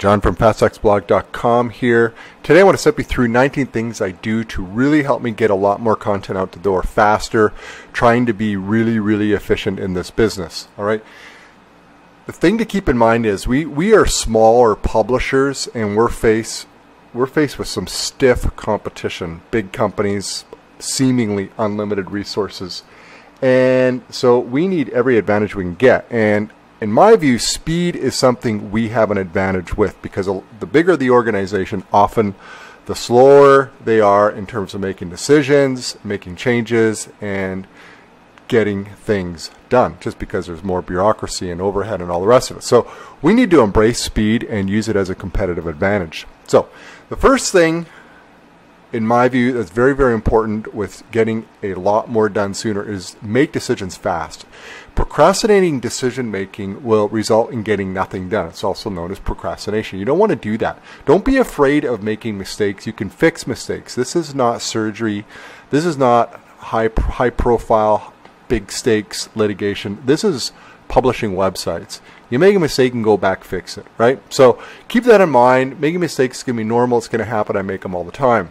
John from FatStacksBlog.com here. Today I want to step you through 19 things I do to really help me get a lot more content out the door faster, trying to be really, really efficient in this business. All right. The thing to keep in mind is we, we are smaller publishers and we're face we're faced with some stiff competition, big companies, seemingly unlimited resources. And so we need every advantage we can get. And in my view, speed is something we have an advantage with because the bigger the organization, often the slower they are in terms of making decisions, making changes, and getting things done just because there's more bureaucracy and overhead and all the rest of it. So we need to embrace speed and use it as a competitive advantage. So the first thing in my view, that's very, very important with getting a lot more done sooner is make decisions fast. Procrastinating decision making will result in getting nothing done. It's also known as procrastination. You don't want to do that. Don't be afraid of making mistakes. You can fix mistakes. This is not surgery. This is not high, high profile, big stakes litigation. This is publishing websites. You make a mistake and go back fix it, right? So keep that in mind. Making mistakes is going to be normal. It's going to happen. I make them all the time.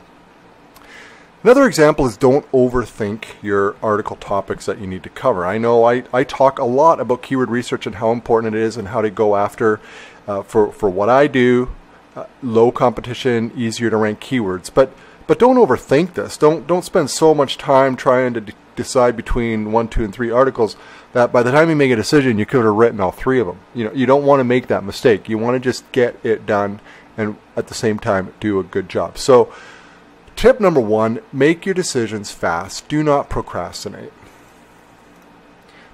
Another example is don't overthink your article topics that you need to cover. I know I, I talk a lot about keyword research and how important it is and how to go after uh, for, for what I do, uh, low competition, easier to rank keywords. But but don't overthink this. Don't don't spend so much time trying to decide between one, two, and three articles that by the time you make a decision, you could have written all three of them. You know, you don't want to make that mistake. You want to just get it done and at the same time do a good job. So Tip number one, make your decisions fast. Do not procrastinate.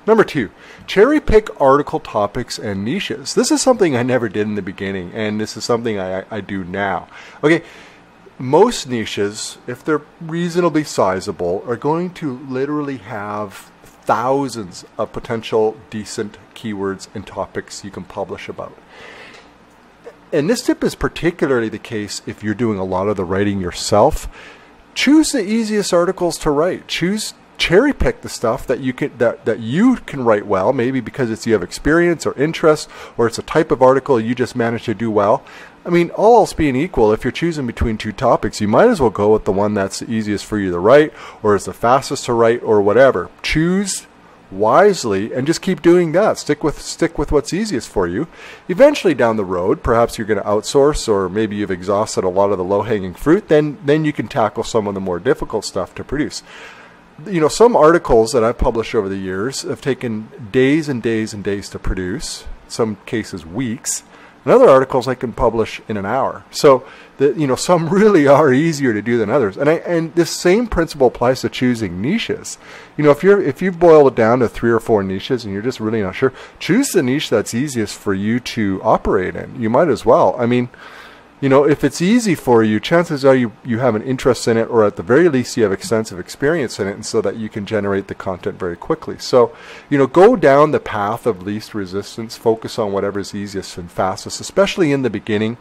Number two, cherry pick article topics and niches. This is something I never did in the beginning, and this is something I, I do now. Okay, most niches, if they're reasonably sizable, are going to literally have thousands of potential decent keywords and topics you can publish about and this tip is particularly the case if you're doing a lot of the writing yourself. Choose the easiest articles to write. Choose cherry pick the stuff that you can that, that you can write well, maybe because it's you have experience or interest or it's a type of article you just managed to do well. I mean, all else being equal, if you're choosing between two topics, you might as well go with the one that's the easiest for you to write or is the fastest to write or whatever. Choose wisely and just keep doing that. Stick with stick with what's easiest for you. Eventually down the road, perhaps you're going to outsource or maybe you've exhausted a lot of the low-hanging fruit, then then you can tackle some of the more difficult stuff to produce. You know, some articles that I've published over the years have taken days and days and days to produce, some cases weeks. And other articles I can publish in an hour. So that you know some really are easier to do than others. And I, and this same principle applies to choosing niches. You know, if you're if you've boiled it down to three or four niches and you're just really not sure, choose the niche that's easiest for you to operate in. You might as well. I mean, you know, if it's easy for you, chances are you, you have an interest in it, or at the very least, you have extensive experience in it, and so that you can generate the content very quickly. So, you know, go down the path of least resistance, focus on whatever is easiest and fastest, especially in the beginning.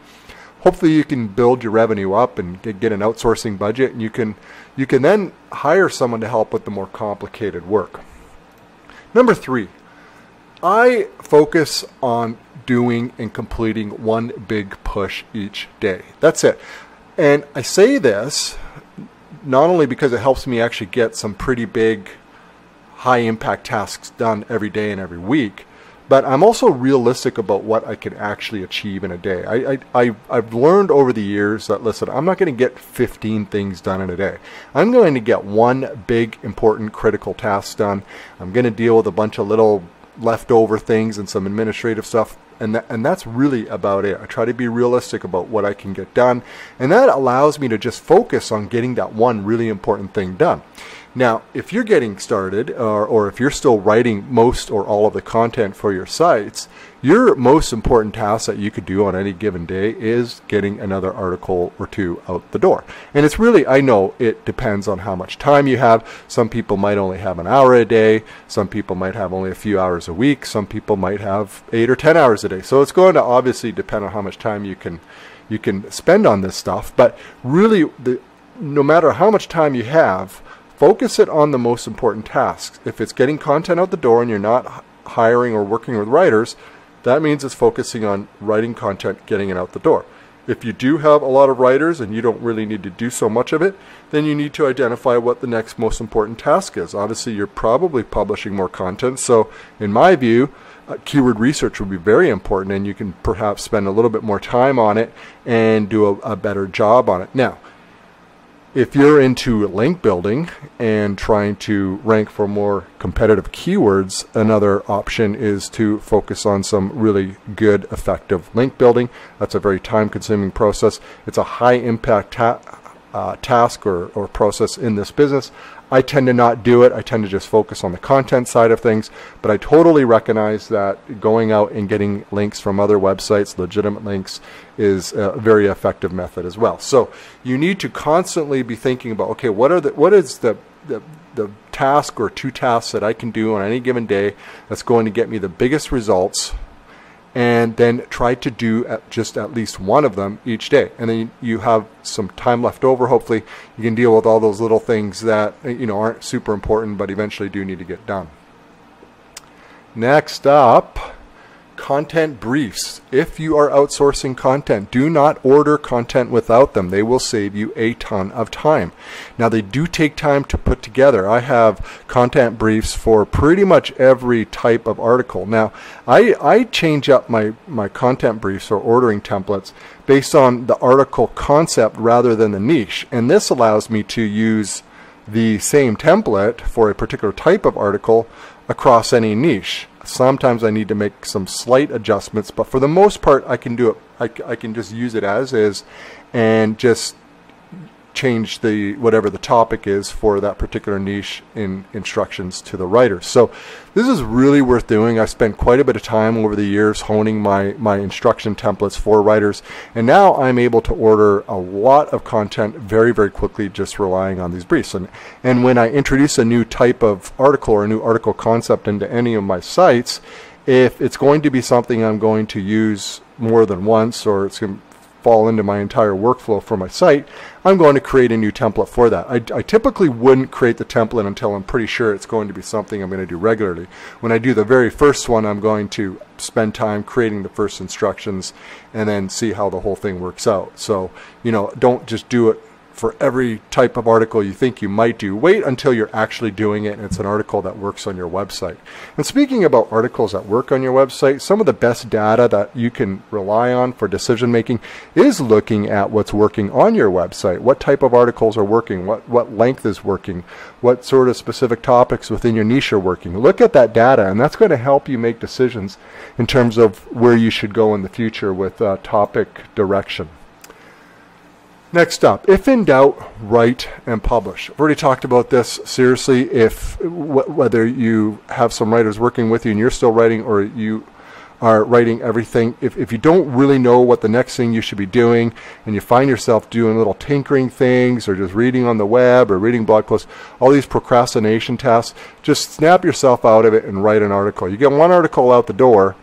Hopefully, you can build your revenue up and get an outsourcing budget, and you can you can then hire someone to help with the more complicated work. Number three, I focus on doing and completing one big push each day. That's it. And I say this not only because it helps me actually get some pretty big, high impact tasks done every day and every week, but I'm also realistic about what I can actually achieve in a day. I, I, I've learned over the years that, listen, I'm not going to get 15 things done in a day. I'm going to get one big, important, critical task done. I'm going to deal with a bunch of little leftover things and some administrative stuff and that, and that's really about it. I try to be realistic about what I can get done, and that allows me to just focus on getting that one really important thing done. Now, if you're getting started, or, or if you're still writing most or all of the content for your sites, your most important task that you could do on any given day is getting another article or two out the door. And it's really, I know it depends on how much time you have. Some people might only have an hour a day. Some people might have only a few hours a week. Some people might have eight or ten hours a day. So it's going to obviously depend on how much time you can you can spend on this stuff. But really, the, no matter how much time you have, Focus it on the most important tasks. If it's getting content out the door and you're not hiring or working with writers, That means it's focusing on writing content, getting it out the door. If you do have a lot of writers and you don't really need to do so much of it, then you need to identify what the next most important task is. Obviously, you're probably publishing more content. So, in my view, uh, keyword research would be very important, and you can perhaps spend a little bit more time on it and do a, a better job on it. Now, if you're into link building and trying to rank for more competitive keywords, another option is to focus on some really good, effective link building. That's a very time consuming process. It's a high impact ta uh, task or, or process in this business. I tend to not do it. I tend to just focus on the content side of things. But I totally recognize that going out and getting links from other websites, legitimate links, is a very effective method as well. So you need to constantly be thinking about okay, what are the what is the the, the task or two tasks that I can do on any given day that's going to get me the biggest results and then try to do at just at least one of them each day. And then you have some time left over. Hopefully, you can deal with all those little things that uh, you know aren't super important, but eventually do need to get done. Next up, content briefs. If you are outsourcing content, do not order content without them. They will save you a ton of time. Now, they do take time to put together. I have content briefs for pretty much every type of article. Now, I, I change up my, my content briefs or ordering templates based on the article concept rather than the niche. And this allows me to use the same template for a particular type of article across any niche. Sometimes I need to make some slight adjustments, but for the most part, I can do it. I, I can just use it as is and just change the whatever the topic is for that particular niche in instructions to the writer. So this is really worth doing. I've spent quite a bit of time over the years honing my, my instruction templates for writers, and now I'm able to order a lot of content very, very quickly just relying on these briefs. And, and when I introduce a new type of article or a new article concept into any of my sites, if it's going to be something I'm going to use more than once or it's going fall into my entire workflow for my site, I'm going to create a new template for that. I, I, typically wouldn't create the template until I'm pretty sure it's going to be something I'm going to do regularly. When I do the very first one, I'm going to spend time creating the first instructions and then see how the whole thing works out. So, you know, don't just do it for every type of article you think you might do. Wait until you're actually doing it and it's an article that works on your website. And speaking about articles that work on your website, some of the best data that you can rely on for decision making is looking at what's working on your website. What type of articles are working? What, what length is working? What sort of specific topics within your niche are working? Look at that data and that's going to help you make decisions in terms of where you should go in the future with uh, topic direction. Next up, if in doubt, write and publish. I've already talked about this. Seriously, if whether you have some writers working with you and you're still writing, or you are writing everything, if, if you don't really know what the next thing you should be doing, and you find yourself doing little tinkering things, or just reading on the web, or reading blog posts, all these procrastination tasks, just snap yourself out of it and write an article. You get one article out the door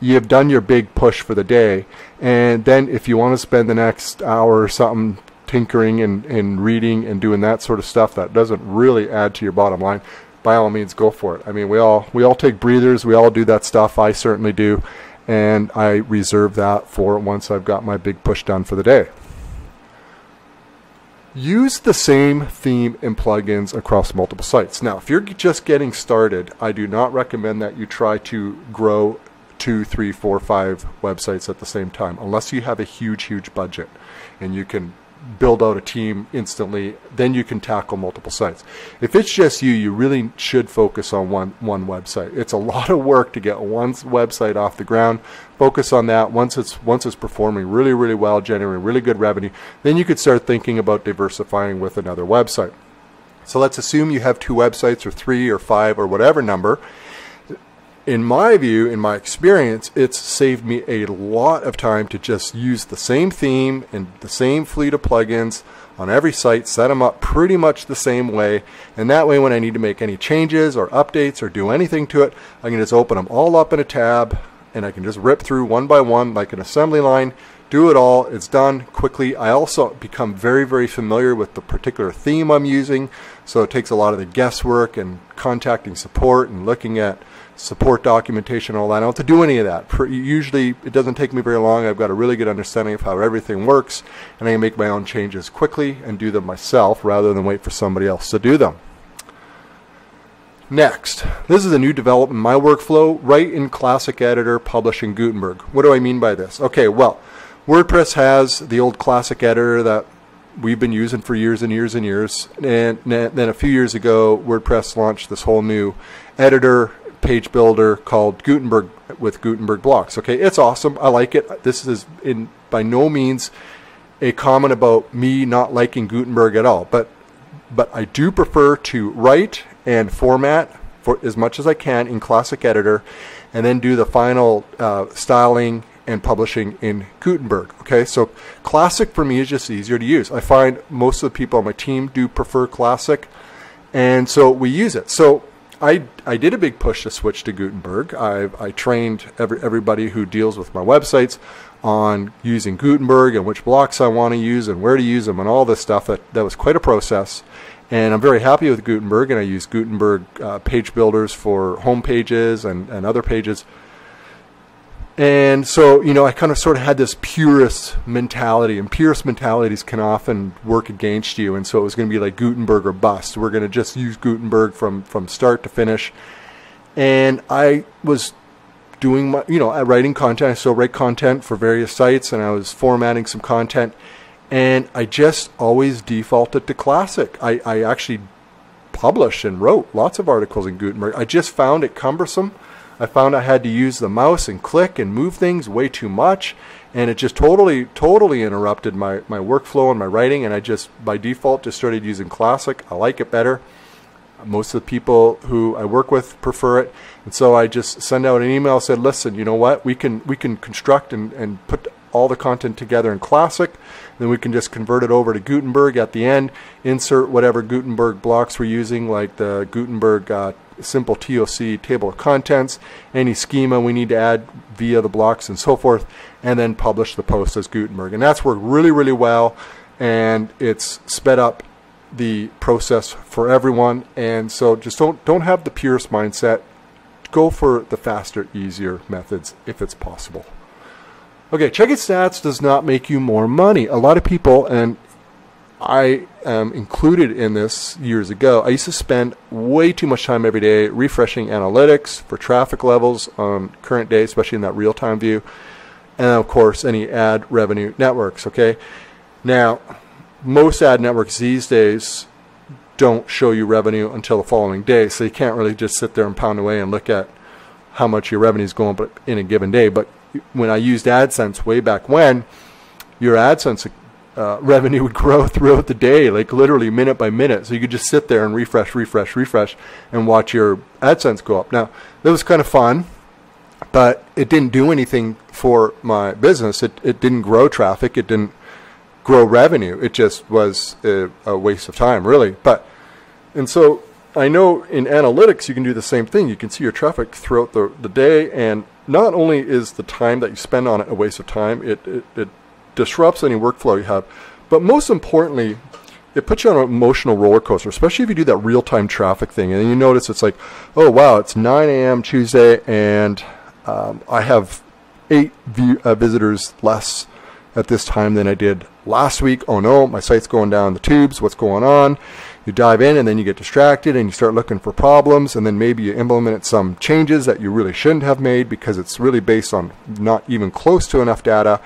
you've done your big push for the day. And then if you want to spend the next hour or something tinkering and, and reading and doing that sort of stuff that doesn't really add to your bottom line, by all means go for it. I mean we all we all take breathers, we all do that stuff. I certainly do. And I reserve that for once I've got my big push done for the day. Use the same theme and plugins across multiple sites. Now, if you're just getting started, I do not recommend that you try to grow two, three, four, five websites at the same time, unless you have a huge, huge budget and you can build out a team instantly, then you can tackle multiple sites. If it's just you, you really should focus on one one website. It's a lot of work to get one website off the ground. Focus on that. Once it's once it's performing really, really well, generating really good revenue, then you could start thinking about diversifying with another website. So let's assume you have two websites or three or five or whatever number in my view, in my experience, it's saved me a lot of time to just use the same theme and the same fleet of plugins on every site, set them up pretty much the same way. And that way, when I need to make any changes or updates or do anything to it, I can just open them all up in a tab and I can just rip through one by one like an assembly line, do it all. It's done quickly. I also become very, very familiar with the particular theme I'm using. So it takes a lot of the guesswork and contacting support and looking at support documentation, all that. I don't have to do any of that. usually, it doesn't take me very long. I've got a really good understanding of how everything works, and I can make my own changes quickly and do them myself rather than wait for somebody else to do them. Next, this is a new development in my workflow, write in Classic Editor, publish in Gutenberg. What do I mean by this? Okay, well, WordPress has the old Classic Editor that we've been using for years and years and years. And then a few years ago, WordPress launched this whole new editor page builder called Gutenberg with Gutenberg blocks. Okay, it's awesome. I like it. This is in by no means a comment about me not liking Gutenberg at all, but but I do prefer to write and format for as much as I can in Classic Editor, and then do the final uh, styling and publishing in Gutenberg. Okay, so Classic for me is just easier to use. I find most of the people on my team do prefer Classic, and so we use it. So I, I did a big push to switch to Gutenberg. I, I trained every, everybody who deals with my websites on using Gutenberg and which blocks I want to use and where to use them and all this stuff. That, that was quite a process. And I'm very happy with Gutenberg, and I use Gutenberg uh, page builders for home pages and, and other pages. And so, you know, I kind of sort of had this purist mentality, and purist mentalities can often work against you. And so it was going to be like Gutenberg or bust. We're going to just use Gutenberg from, from start to finish. And I was doing my, you know, writing content. I still write content for various sites, and I was formatting some content and I just always defaulted to classic. I, I actually published and wrote lots of articles in Gutenberg. I just found it cumbersome. I found I had to use the mouse and click and move things way too much, and it just totally, totally interrupted my, my workflow and my writing, and I just, by default, just started using Classic. I like it better. Most of the people who I work with prefer it, and so I just send out an email, said, listen, you know what, we can, we can construct and, and put all the content together in Classic. Then we can just convert it over to Gutenberg at the end, insert whatever Gutenberg blocks we're using, like the Gutenberg uh, simple TOC table of contents, any schema we need to add via the blocks and so forth, and then publish the post as Gutenberg. And that's worked really, really well, and it's sped up the process for everyone. And so just don't don't have the purest mindset. Go for the faster, easier methods if it's possible. Okay, checking stats does not make you more money. A lot of people, and I am included in this years ago, I used to spend way too much time every day refreshing analytics for traffic levels on current day, especially in that real time view, and of course, any ad revenue networks. Okay, now most ad networks these days don't show you revenue until the following day, so you can't really just sit there and pound away and look at how much your revenue is going in a given day. But when I used AdSense way back when, your AdSense uh, revenue would grow throughout the day, like literally minute by minute. So you could just sit there and refresh, refresh, refresh, and watch your AdSense go up. Now, that was kind of fun, but it didn't do anything for my business. It, it didn't grow traffic. It didn't grow revenue. It just was a, a waste of time, really. But, and so I know in analytics you can do the same thing. You can see your traffic throughout the, the day, and not only is the time that you spend on it a waste of time, it, it, it disrupts any workflow you have, but most importantly, it puts you on an emotional roller coaster, especially if you do that real time traffic thing. And you notice it's like, oh, wow, it's 9 a.m. Tuesday, and um, I have eight uh, visitors less at this time than I did last week. Oh no, my site's going down the tubes. What's going on? You dive in and then you get distracted and you start looking for problems and then maybe you implement some changes that you really shouldn't have made because it's really based on not even close to enough data.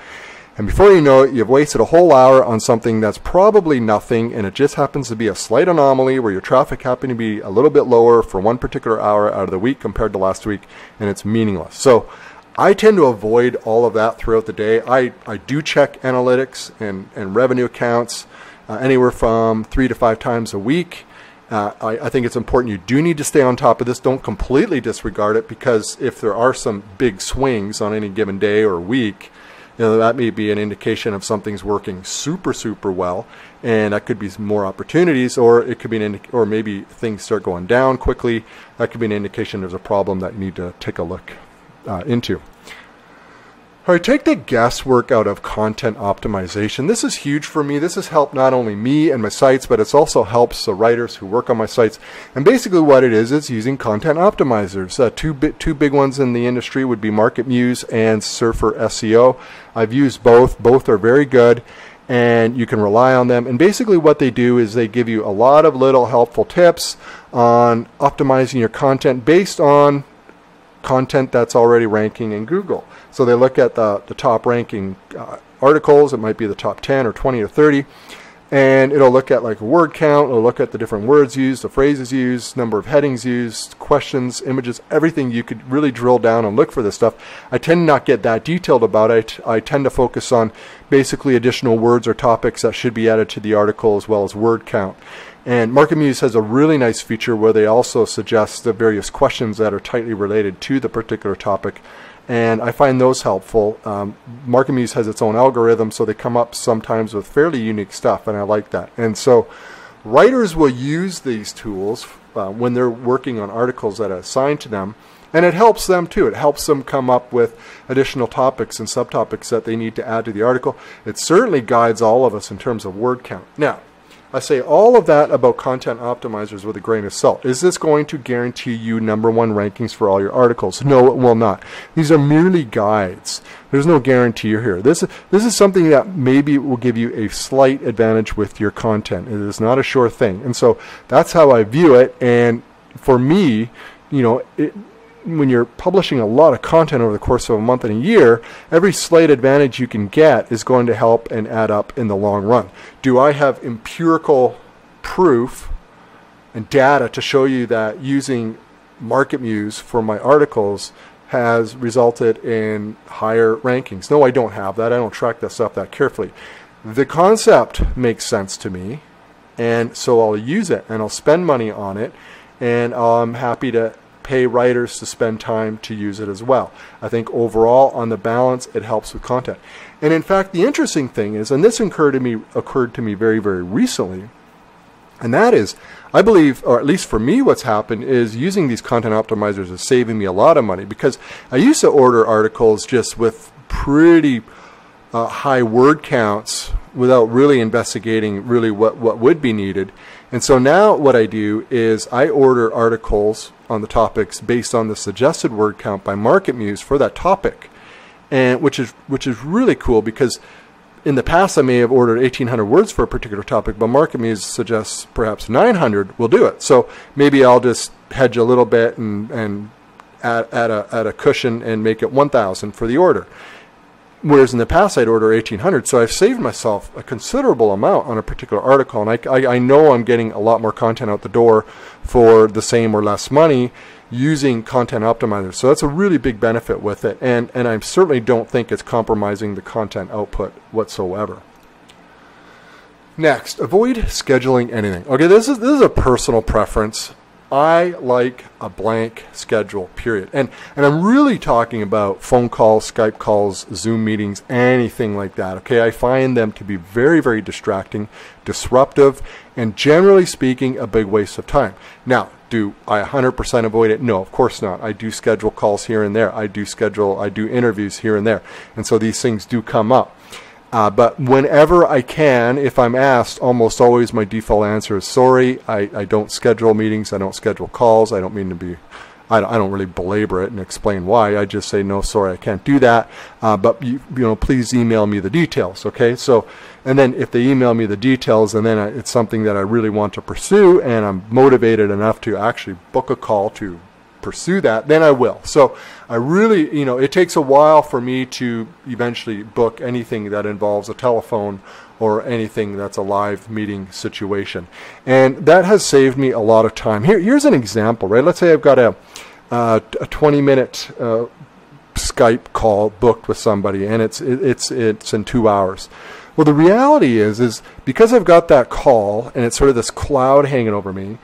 And before you know it, you've wasted a whole hour on something that's probably nothing and it just happens to be a slight anomaly where your traffic happened to be a little bit lower for one particular hour out of the week compared to last week and it's meaningless. So I tend to avoid all of that throughout the day. I, I do check analytics and, and revenue accounts uh, anywhere from three to five times a week. Uh, I, I, think it's important you do need to stay on top of this. Don't completely disregard it because if there are some big swings on any given day or week, you know, that may be an indication of something's working super, super well, and that could be more opportunities, or it could be an or maybe things start going down quickly. That could be an indication there's a problem that you need to take a look uh, into. All right, take the guesswork out of content optimization. This is huge for me. This has helped not only me and my sites, but it's also helps the writers who work on my sites. And basically what it is, it's using content optimizers. Uh, two, bi two big ones in the industry would be MarketMuse and Surfer SEO. I've used both. Both are very good and you can rely on them. And basically what they do is they give you a lot of little helpful tips on optimizing your content based on content that's already ranking in Google. So they look at the, the top ranking uh, articles, it might be the top 10 or 20 or 30, and it'll look at like a word count, it'll look at the different words used, the phrases used, number of headings used, questions, images, everything you could really drill down and look for this stuff. I tend to not get that detailed about it. I tend to focus on basically additional words or topics that should be added to the article as well as word count. And MarketMuse has a really nice feature where they also suggest the various questions that are tightly related to the particular topic and I find those helpful. Um, MarketMuse has its own algorithm, so they come up sometimes with fairly unique stuff, and I like that. And so writers will use these tools uh, when they're working on articles that are assigned to them, and it helps them too. It helps them come up with additional topics and subtopics that they need to add to the article. It certainly guides all of us in terms of word count. Now, I say all of that about content optimizers with a grain of salt. Is this going to guarantee you number one rankings for all your articles? No, it will not. These are merely guides. There's no guarantee here. This, this is something that maybe will give you a slight advantage with your content. It is not a sure thing. And so that's how I view it. And for me, you know, it, when you're publishing a lot of content over the course of a month and a year, every slight advantage you can get is going to help and add up in the long run. Do I have empirical proof and data to show you that using MarketMuse for my articles has resulted in higher rankings? No, I don't have that. I don't track that stuff that carefully. The concept makes sense to me, and so I'll use it and I'll spend money on it, and I'm happy to pay writers to spend time to use it as well. I think overall, on the balance, it helps with content. And in fact, the interesting thing is, and this occurred to me occurred to me very very recently, and that is, I believe, or at least for me, what's happened is using these content optimizers is saving me a lot of money because I used to order articles just with pretty uh, high word counts without really investigating really what, what would be needed. And so now what I do is I order articles on the topics based on the suggested word count by MarketMuse for that topic, and which is which is really cool because in the past I may have ordered 1,800 words for a particular topic, but MarketMuse suggests perhaps 900 will do it. So maybe I'll just hedge a little bit and and add, add a add a cushion and make it 1,000 for the order. Whereas in the past I'd order 1800, so I've saved myself a considerable amount on a particular article, and I, I, I, know I'm getting a lot more content out the door for the same or less money using content optimizers. So that's a really big benefit with it, and, and I certainly don't think it's compromising the content output whatsoever. Next, avoid scheduling anything. Okay, this is this is a personal preference. I like a blank schedule, period. And, and I'm really talking about phone calls, Skype calls, Zoom meetings, anything like that. Okay, I find them to be very, very distracting, disruptive, and generally speaking, a big waste of time. Now, do I 100% avoid it? No, of course not. I do schedule calls here and there. I do schedule, I do interviews here and there. And so these things do come up. Uh, but whenever I can, if I'm asked, almost always my default answer is sorry. I, I don't schedule meetings. I don't schedule calls. I don't mean to be, I don't, I don't really belabor it and explain why. I just say, no, sorry, I can't do that. Uh, but, you, you know, please email me the details, okay? So, and then if they email me the details and then I, it's something that I really want to pursue and I'm motivated enough to actually book a call to pursue that, then I will. So I really, you know, it takes a while for me to eventually book anything that involves a telephone or anything that's a live meeting situation. And that has saved me a lot of time. Here, here's an example, right? Let's say I've got a, uh, a 20 minute uh, Skype call booked with somebody and it's, it, it's, it's in two hours. Well, the reality is, is because I've got that call and it's sort of this cloud hanging over me,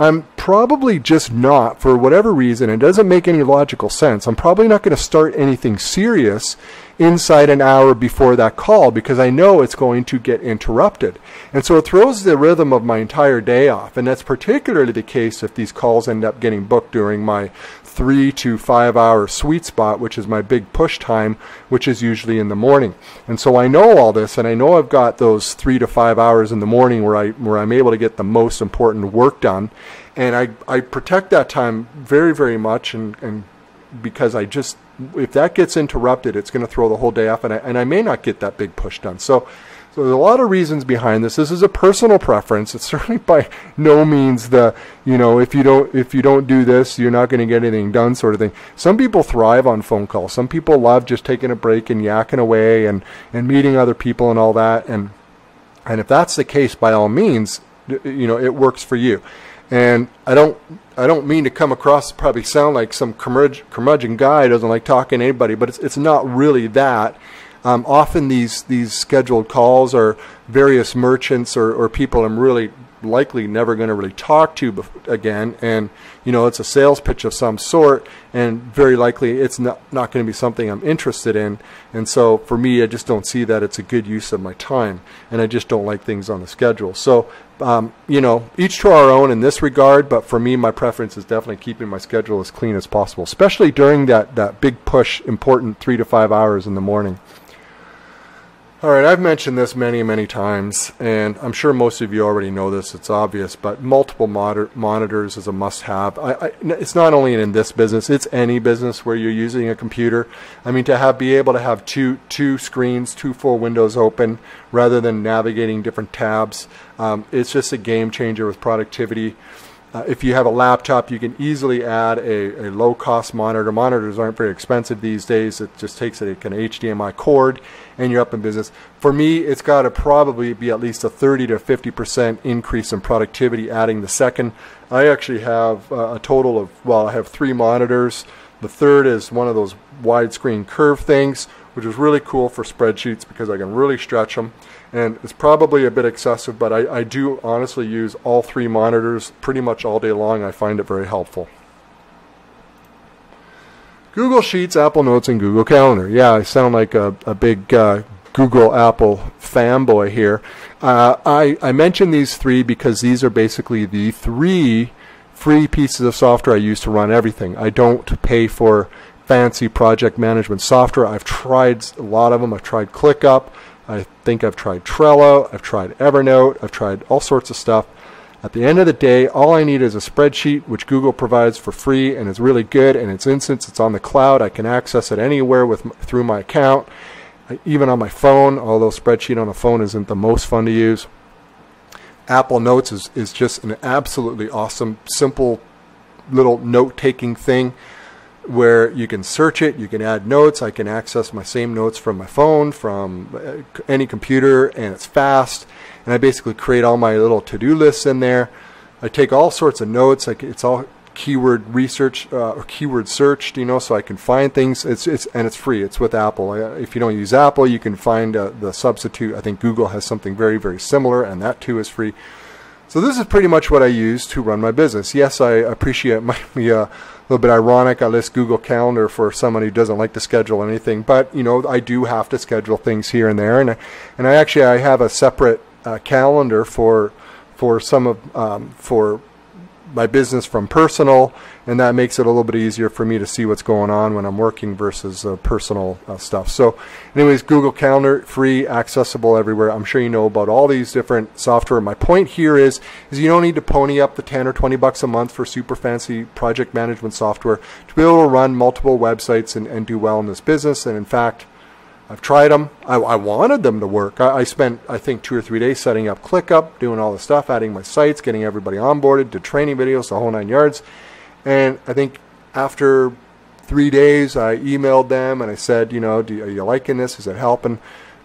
I'm probably just not, for whatever reason, it doesn't make any logical sense. I'm probably not going to start anything serious inside an hour before that call because I know it's going to get interrupted. And so it throws the rhythm of my entire day off. And that's particularly the case if these calls end up getting booked during my three to five hour sweet spot, which is my big push time, which is usually in the morning. And so I know all this, and I know I've got those three to five hours in the morning where I where I'm able to get the most important work done, and I I protect that time very very much, and and because I just if that gets interrupted, it's going to throw the whole day off, and I and I may not get that big push done. So so there's a lot of reasons behind this. This is a personal preference. It's certainly by no means the you know if you don't if you don't do this you're not going to get anything done sort of thing. Some people thrive on phone calls. Some people love just taking a break and yakking away and and meeting other people and all that. And and if that's the case, by all means, you know it works for you. And I don't I don't mean to come across probably sound like some curmudgeon, guy doesn't like talking to anybody, but it's it's not really that. Um, often these these scheduled calls are various merchants or, or people I'm really likely never going to really talk to again and you know it's a sales pitch of some sort and very likely it's not not going to be something I'm interested in and so for me I just don't see that it's a good use of my time and I just don't like things on the schedule. So um, you know each to our own in this regard but for me my preference is definitely keeping my schedule as clean as possible especially during that that big push important three to five hours in the morning all right, I've mentioned this many, many times, and I'm sure most of you already know this. It's obvious, but multiple monitors is a must-have. it's not only in this business; it's any business where you're using a computer. I mean, to have be able to have two two screens, two full windows open, rather than navigating different tabs, um, it's just a game changer with productivity. Uh, if you have a laptop, you can easily add a, a low-cost monitor. Monitors aren't very expensive these days. It just takes a HDMI cord, and you're up in business. For me, it's got to probably be at least a 30 to 50% increase in productivity adding the second. I actually have uh, a total of, well, I have three monitors. The third is one of those widescreen curve things, which is really cool for spreadsheets because I can really stretch them and it's probably a bit excessive, but I, I do honestly use all three monitors pretty much all day long. I find it very helpful. Google Sheets, Apple Notes, and Google Calendar. Yeah, I sound like a, a big uh, Google Apple fanboy here. Uh, I, I mention these three because these are basically the three free pieces of software I use to run everything. I don't pay for fancy project management software. I've tried a lot of them. I've tried ClickUp. I think I've tried Trello, I've tried Evernote, I've tried all sorts of stuff. At the end of the day, all I need is a spreadsheet, which Google provides for free and is really good. And it's instant. It's on the cloud. I can access it anywhere with through my account, even on my phone. Although spreadsheet on a phone isn't the most fun to use. Apple Notes is, is just an absolutely awesome, simple little note-taking thing where you can search it, you can add notes. I can access my same notes from my phone, from uh, any computer, and it's fast. And I basically create all my little to-do lists in there. I take all sorts of notes. Like it's all keyword research uh, or keyword searched, you know, so I can find things. It's it's and it's free. It's with Apple. If you don't use Apple, you can find uh, the substitute. I think Google has something very very similar, and that too is free. So this is pretty much what I use to run my business. Yes, I appreciate my, a little bit ironic. I list Google Calendar for someone who doesn't like to schedule anything, but you know I do have to schedule things here and there, and I, and I actually I have a separate uh, calendar for for some of um, for my business from personal, and that makes it a little bit easier for me to see what's going on when I'm working versus uh, personal uh, stuff. So, anyways, Google Calendar, free, accessible everywhere. I'm sure you know about all these different software. My point here is, is you don't need to pony up the 10 or 20 bucks a month for super fancy project management software to be able to run multiple websites and, and do well in this business. And in fact, I've tried them. I, I wanted them to work. I, I, spent, I think, two or three days setting up ClickUp, doing all the stuff, adding my sites, getting everybody onboarded, did training videos, the whole nine yards. And I think after three days, I emailed them and I said, you know, do, are you liking this? Is it helping?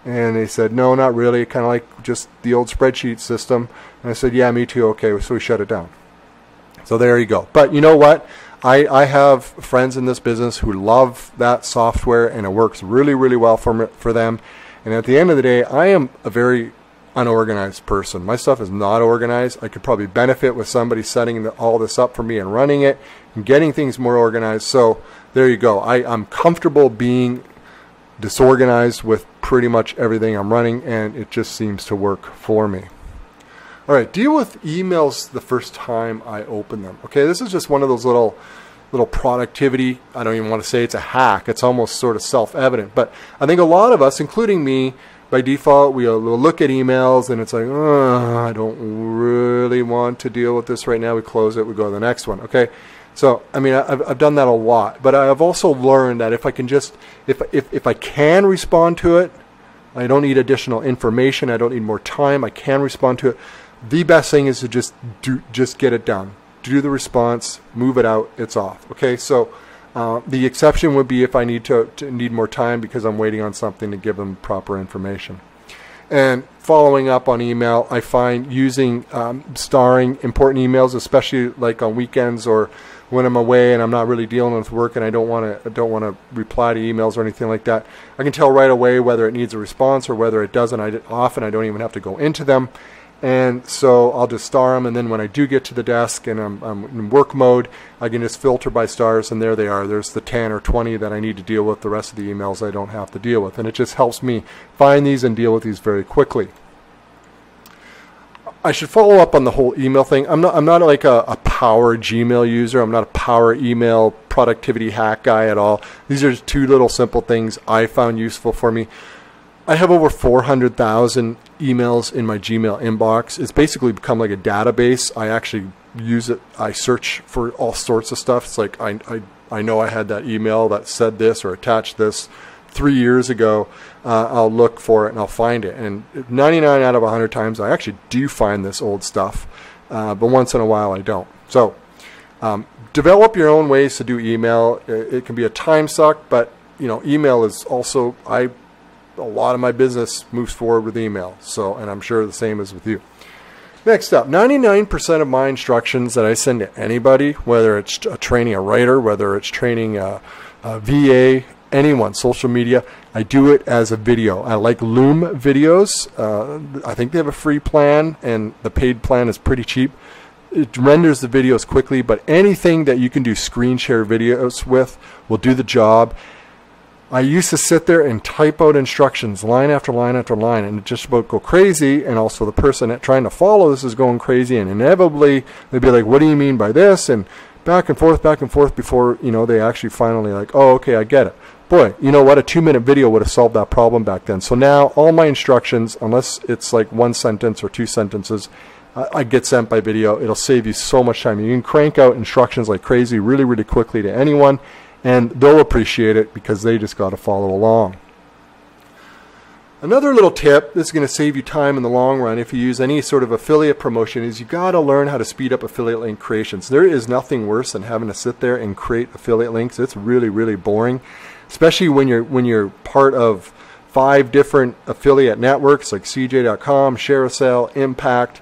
And they said, no, not really. Kind of like just the old spreadsheet system. And I said, yeah, me too. Okay, so we shut it down. So there you go. But you know what? I, I have friends in this business who love that software and it works really, really well for, me, for them. And at the end of the day, I am a very unorganized person. My stuff is not organized. I could probably benefit with somebody setting all this up for me and running it and getting things more organized. So there you go. I, I'm comfortable being disorganized with pretty much everything I'm running, and it just seems to work for me. All right, deal with emails the first time I open them. Okay, this is just one of those little little productivity. I don't even want to say it's a hack. It's almost sort of self-evident. But I think a lot of us, including me, by default, we'll, uh, we'll look at emails and it's like, oh, I don't really want to deal with this right now. We close it. We go to the next one. Okay. So, I mean, I've, I've done that a lot, but I've also learned that if I can just, if, if, if I can respond to it, I don't need additional information. I don't need more time. I can respond to it. The best thing is to just do, just get it done. Do the response, move it out. It's off. Okay. So, uh, the exception would be if I need to, to need more time because I'm waiting on something to give them proper information. And following up on email, I find using um, starring important emails, especially like on weekends or when I'm away and I'm not really dealing with work and I don't want to don't want to reply to emails or anything like that. I can tell right away whether it needs a response or whether it doesn't. I often I don't even have to go into them, and so I'll just star them. And then when I do get to the desk and I'm, I'm in work mode, I can just filter by stars, and there they are. There's the 10 or 20 that I need to deal with. The rest of the emails I don't have to deal with, and it just helps me find these and deal with these very quickly. I should follow up on the whole email thing. I'm not I'm not like a, a, power Gmail user. I'm not a power email productivity hack guy at all. These are two little simple things I found useful for me. I have over 400,000 emails in my Gmail inbox. It's basically become like a database. I actually use it. I search for all sorts of stuff. It's like I I, I know I had that email that said this or attached this three years ago, uh, I'll look for it and I'll find it. And 99 out of 100 times, I actually do find this old stuff, uh, but once in a while, I don't. So, um, develop your own ways to do email. It, it, can be a time suck, but you know, email is also I. A lot of my business moves forward with email. So, and I'm sure the same is with you. Next up, 99% of my instructions that I send to anybody, whether it's training a writer, whether it's training a, a VA, anyone, social media. I do it as a video. I like Loom videos. Uh, I think they have a free plan, and the paid plan is pretty cheap. It renders the videos quickly, but anything that you can do screen share videos with will do the job. I used to sit there and type out instructions line after line after line and just about go crazy and also the person trying to follow this is going crazy and inevitably they'd be like what do you mean by this and back and forth back and forth before you know they actually finally like oh okay I get it boy, you know what? A two minute video would have solved that problem back then. So now all my instructions, unless it's like one sentence or two sentences, I get sent by video. It'll save you so much time. You can crank out instructions like crazy really, really quickly to anyone, and they'll appreciate it because they just got to follow along. Another little tip that's going to save you time in the long run if you use any sort of affiliate promotion is you got to learn how to speed up affiliate link creations. There is nothing worse than having to sit there and create affiliate links. It's really, really boring especially when you're when you're part of five different affiliate networks like CJ.com, ShareASale, Impact.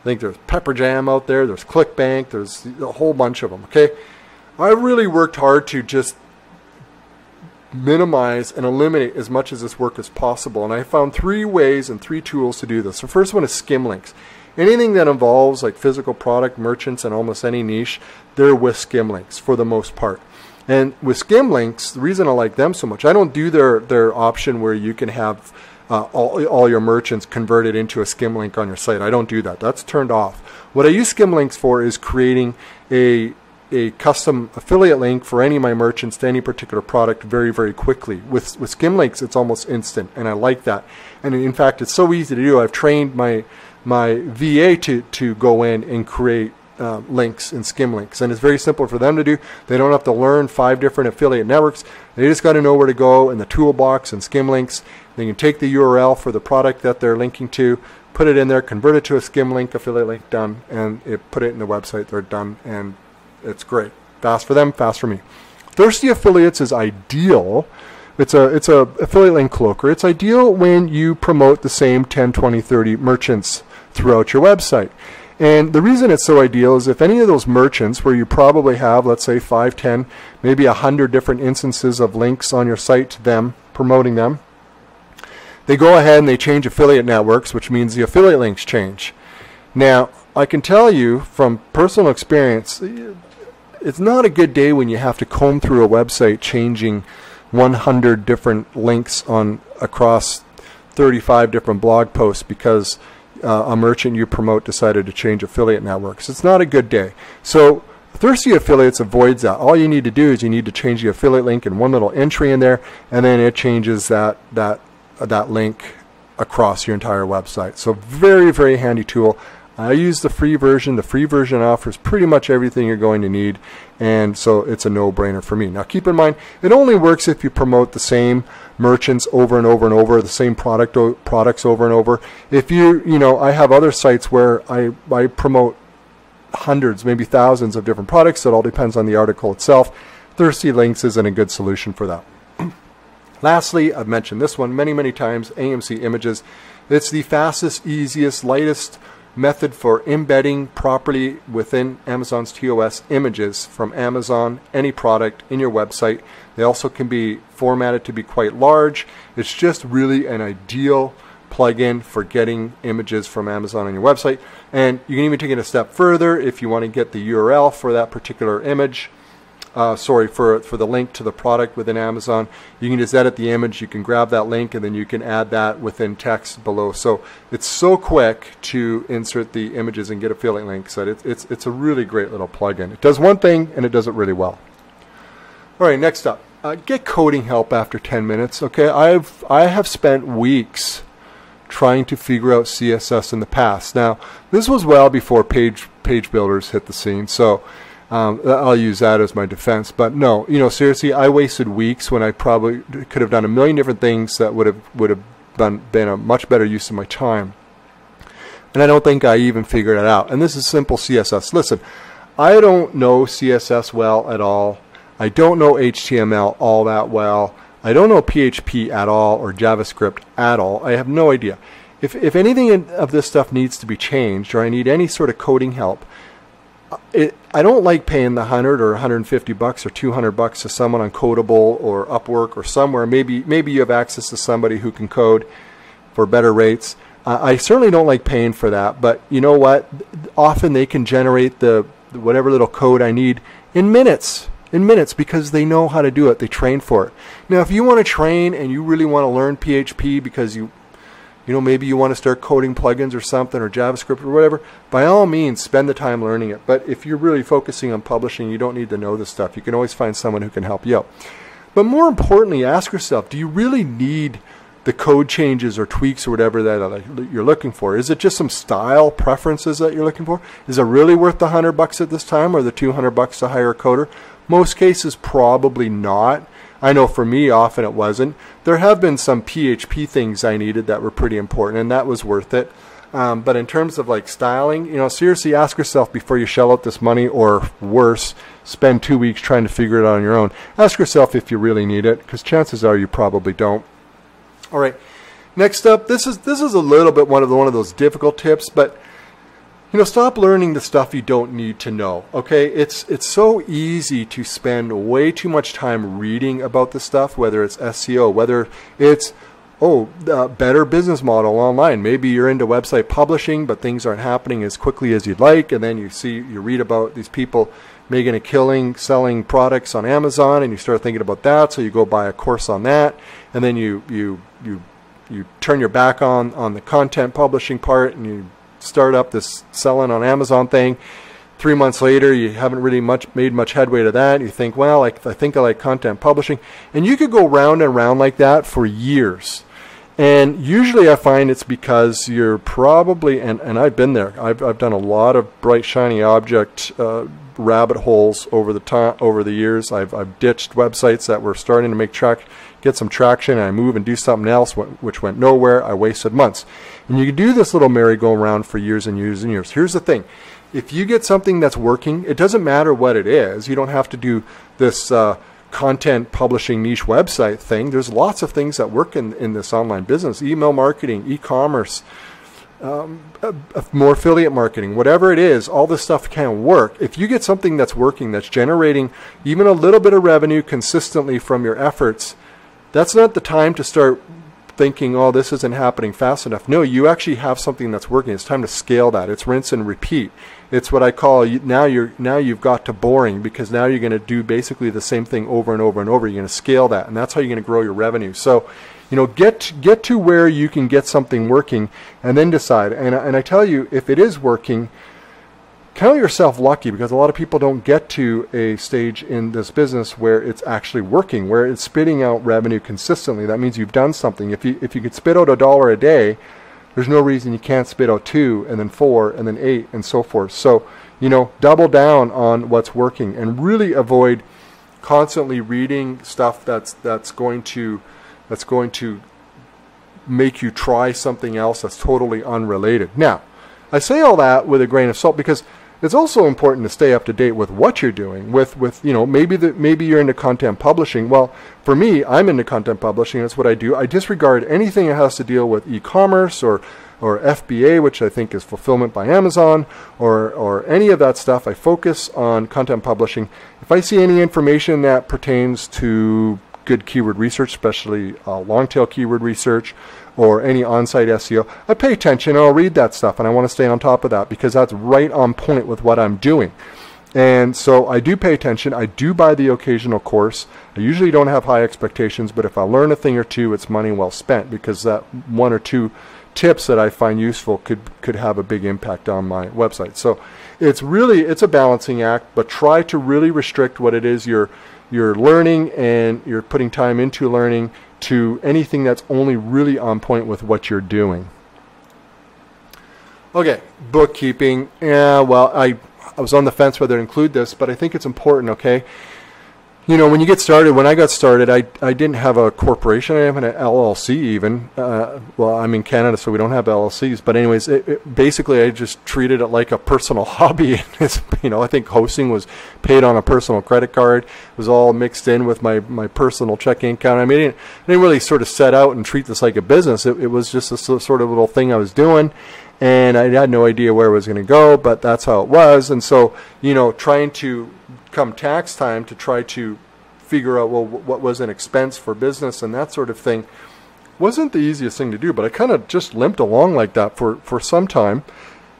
I think there's Pepperjam out there. There's ClickBank. There's a whole bunch of them. Okay, I really worked hard to just minimize and eliminate as much of this work as possible. And I found three ways and three tools to do this. The first one is Skimlinks. Anything that involves like physical product merchants and almost any niche, they're with Skimlinks for the most part. And with Skimlinks, the reason I like them so much, I don't do their, their option where you can have uh, all, all your merchants converted into a Skimlink on your site. I don't do that. That's turned off. What I use Skimlinks for is creating a a custom affiliate link for any of my merchants to any particular product very, very quickly. With with Skimlinks, it's almost instant, and I like that. And in fact, it's so easy to do. I've trained my my VA to to go in and create uh, links and Skimlinks. And it's very simple for them to do. They don't have to learn five different affiliate networks. They just got to know where to go in the toolbox and Skimlinks. They can take the URL for the product that they're linking to, put it in there, convert it to a Skimlink, affiliate link, done, and it, put it in the website. They're done, and it's great. Fast for them, fast for me. Thirsty Affiliates is ideal. It's a it's a affiliate link cloaker. It's ideal when you promote the same 10, 20, 30 merchants throughout your website. And the reason it's so ideal is if any of those merchants where you probably have, let's say, 5, 10, maybe 100 different instances of links on your site to them, promoting them, they go ahead and they change affiliate networks, which means the affiliate links change. Now, I can tell you from personal experience, it's not a good day when you have to comb through a website changing 100 different links on across 35 different blog posts because uh, a merchant you promote decided to change affiliate networks. It's not a good day. So Thirsty Affiliates avoids that. All you need to do is you need to change the affiliate link in one little entry in there, and then it changes that that uh, that link across your entire website. So very very handy tool. I use the free version. The free version offers pretty much everything you're going to need, and so it's a no-brainer for me. Now keep in mind, it only works if you promote the same merchants over and over and over, the same product products over and over. If you, you know, I have other sites where I, I promote hundreds, maybe thousands of different products. It all depends on the article itself. Thirsty Links isn't a good solution for that. Lastly, I've mentioned this one many, many times, AMC Images. It's the fastest, easiest, lightest method for embedding properly within Amazon's TOS images from Amazon, any product in your website. They also can be formatted to be quite large. It's just really an ideal plugin for getting images from Amazon on your website. And you can even take it a step further if you want to get the URL for that particular image. Uh, sorry, for, for the link to the product within Amazon. You can just edit the image, you can grab that link, and then you can add that within text below. So it's so quick to insert the images and get affiliate links that it's, it's, it's a really great little plugin. It does one thing, and it does it really well. All right, next up, uh, get coding help after 10 minutes. Okay, I've I have spent weeks trying to figure out CSS in the past. Now, this was well before page page builders hit the scene, so um, I'll use that as my defense. But no, you know, seriously, I wasted weeks when I probably could have done a million different things that would have would have been, been a much better use of my time. And I don't think I even figured it out. And this is simple CSS. Listen, I don't know CSS well at all. I don't know HTML all that well. I don't know PHP at all or JavaScript at all. I have no idea. If, if anything of this stuff needs to be changed or I need any sort of coding help, it, I don't like paying the 100 or 150 bucks or 200 bucks to someone on Codeable or Upwork or somewhere. Maybe, maybe you have access to somebody who can code for better rates. Uh, I certainly don't like paying for that, but you know what? Often they can generate the whatever little code I need in minutes in minutes because they know how to do it. They train for it. Now, if you want to train and you really want to learn PHP because you, you know, maybe you want to start coding plugins or something or JavaScript or whatever, by all means, spend the time learning it. But if you're really focusing on publishing, you don't need to know this stuff. You can always find someone who can help you out. But more importantly, ask yourself, do you really need the code changes or tweaks or whatever that you're looking for? Is it just some style preferences that you're looking for? Is it really worth the 100 bucks at this time or the 200 bucks to hire a coder? Most cases, probably not. I know for me, often it wasn't. There have been some PHP things I needed that were pretty important, and that was worth it. Um, but in terms of like styling, you know, seriously ask yourself before you shell out this money, or worse, spend two weeks trying to figure it out on your own. Ask yourself if you really need it, because chances are you probably don't. All right. Next up, this is this is a little bit one of the, one of those difficult tips, but you know, stop learning the stuff you don't need to know. Okay, it's it's so easy to spend way too much time reading about this stuff, whether it's SEO, whether it's oh, better business model online. Maybe you're into website publishing, but things aren't happening as quickly as you'd like, and then you see you read about these people making a killing selling products on Amazon, and you start thinking about that, so you go buy a course on that, and then you you you you turn your back on on the content publishing part, and you start up this selling on Amazon thing. Three months later, you haven't really much made much headway to that. You think, well, I, I think I like content publishing, and you could go round and round like that for years. And usually I find it's because you're probably, and, and I've been there, I've, I've done a lot of bright, shiny object uh, rabbit holes over the time, over the years. I've, I've ditched websites that were starting to make track, get some traction, and I move and do something else, which went nowhere. I wasted months. And you can do this little merry-go-round for years and years and years. Here's the thing. If you get something that's working, it doesn't matter what it is. You don't have to do this uh, content publishing niche website thing. There's lots of things that work in, in this online business. Email marketing, e-commerce, um, more affiliate marketing, whatever it is, all this stuff can work. If you get something that's working, that's generating even a little bit of revenue consistently from your efforts, that's not the time to start thinking, oh, this isn't happening fast enough. No, you actually have something that's working. It's time to scale that. It's rinse and repeat. It's what I call now you're now you've got to boring because now you're going to do basically the same thing over and over and over. You're going to scale that, and that's how you're going to grow your revenue. So, you know, get get to where you can get something working, and then decide. And and I tell you, if it is working count yourself lucky because a lot of people don't get to a stage in this business where it's actually working, where it's spitting out revenue consistently. That means you've done something. If you if you could spit out a dollar a day, there's no reason you can't spit out two and then four and then eight and so forth. So, you know, double down on what's working and really avoid constantly reading stuff that's that's going to that's going to make you try something else that's totally unrelated. Now, I say all that with a grain of salt because it's also important to stay up to date with what you're doing. With with you know maybe that maybe you're into content publishing. Well, for me, I'm into content publishing. That's what I do. I disregard anything that has to deal with e-commerce or or FBA, which I think is fulfillment by Amazon, or or any of that stuff. I focus on content publishing. If I see any information that pertains to good keyword research, especially uh, long tail keyword research, or any on-site SEO, I pay attention and I'll read that stuff and I want to stay on top of that because that's right on point with what I'm doing. And so I do pay attention. I do buy the occasional course. I usually don't have high expectations, but if I learn a thing or two, it's money well spent because that one or two tips that I find useful could could have a big impact on my website. So it's really it's a balancing act, but try to really restrict what it is you're you're learning and you're putting time into learning to anything that's only really on point with what you're doing. Okay, bookkeeping. Yeah, well, I I was on the fence whether to include this, but I think it's important, okay? You know, when you get started, when I got started, I, I didn't have a corporation. I have an LLC even. Uh, well, I'm in Canada, so we don't have LLCs. But anyways, it, it, basically, I just treated it like a personal hobby. it's, you know, I think hosting was paid on a personal credit card. It was all mixed in with my, my personal checking account. I mean, I didn't, I didn't really sort of set out and treat this like a business. It, it was just a sort of little thing I was doing and I had no idea where it was going to go, but that's how it was. And so, you know, trying to come tax time to try to figure out well what was an expense for business and that sort of thing wasn't the easiest thing to do but I kind of just limped along like that for for some time.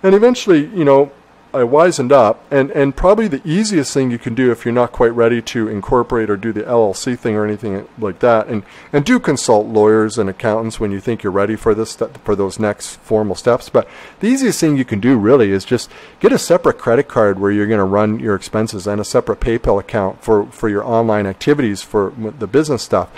And eventually you know I wisened up, and, and probably the easiest thing you can do if you're not quite ready to incorporate or do the LLC thing or anything like that, and, and do consult lawyers and accountants when you think you're ready for this for those next formal steps. But the easiest thing you can do really is just get a separate credit card where you're going to run your expenses and a separate PayPal account for, for your online activities for the business stuff,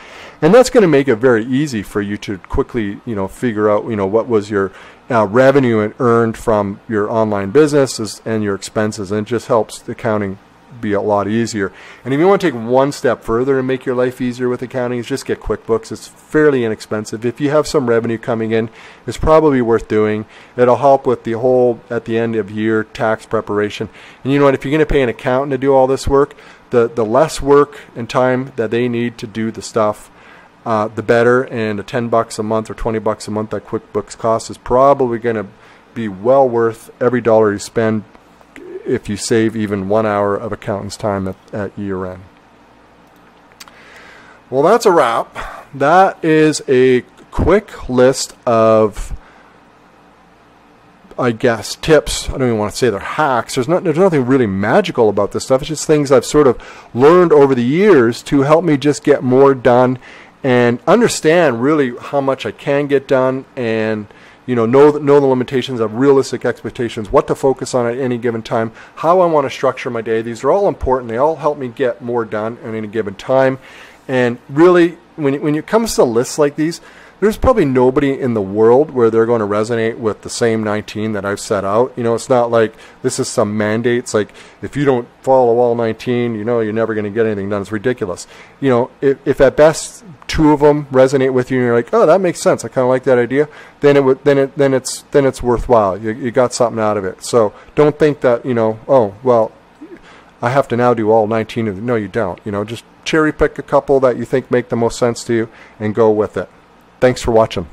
and that's going to make it very easy for you to quickly you know figure out you know what was your uh, revenue earned from your online business and your expenses, and it just helps the accounting be a lot easier. And if you want to take one step further and make your life easier with accounting, is just get QuickBooks. It's fairly inexpensive. If you have some revenue coming in, it's probably worth doing. It'll help with the whole at the end of year tax preparation. And you know what? If you're going to pay an accountant to do all this work, the the less work and time that they need to do the stuff uh, the better. And a 10 bucks a month or 20 bucks a month that QuickBooks costs is probably going to be well worth every dollar you spend if you save even one hour of accountant's time at, at year end. Well, that's a wrap. That is a quick list of, I guess, tips. I don't even want to say they're hacks. There's not, there's nothing really magical about this stuff. It's just things I've sort of learned over the years to help me just get more done and understand really how much I can get done and you know know know the limitations of realistic expectations what to focus on at any given time how I want to structure my day these are all important they all help me get more done at any given time and really when when it comes to lists like these there's probably nobody in the world where they're going to resonate with the same 19 that I've set out. You know, it's not like this is some mandate. It's like if you don't follow all 19, you know, you're never going to get anything done. It's ridiculous. You know, if, if at best two of them resonate with you and you're like, oh, that makes sense. I kind of like that idea. Then it would, then it, then it's, then it's worthwhile. You, you got something out of it. So don't think that, you know, oh, well, I have to now do all 19 of them. No, you don't. You know, just cherry pick a couple that you think make the most sense to you and go with it. Thanks for watching.